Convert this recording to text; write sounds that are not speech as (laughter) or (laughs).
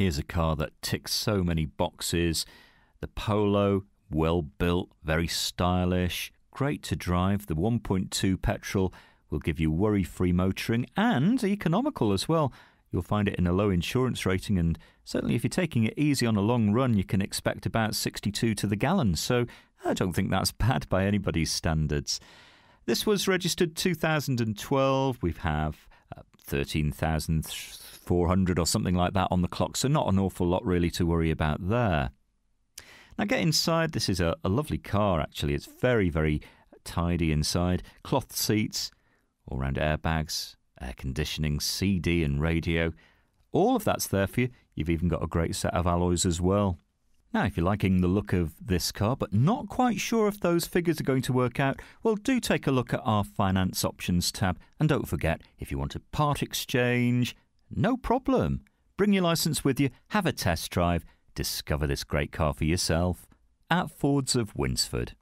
Here's a car that ticks so many boxes. The Polo, well built, very stylish, great to drive. The 1.2 petrol will give you worry free motoring and economical as well. You'll find it in a low insurance rating, and certainly if you're taking it easy on a long run, you can expect about 62 to the gallon. So I don't think that's (laughs) bad by anybody's standards. This was registered 2012. We have 13,400 or something like that on the clock, so not an awful lot really to worry about there. Now, get inside. This is a, a lovely car, actually. It's very, very tidy inside. Cloth seats, all round airbags, air conditioning, CD and radio. All of that's there for you. You've even got a great set of alloys as well. Now, if you're liking the look of this car but not quite sure if those figures are going to work out, well, do take a look at our finance options tab. And don't forget, if you want a part exchange, no problem. Bring your license with you, have a test drive, discover this great car for yourself at Fords of Winsford.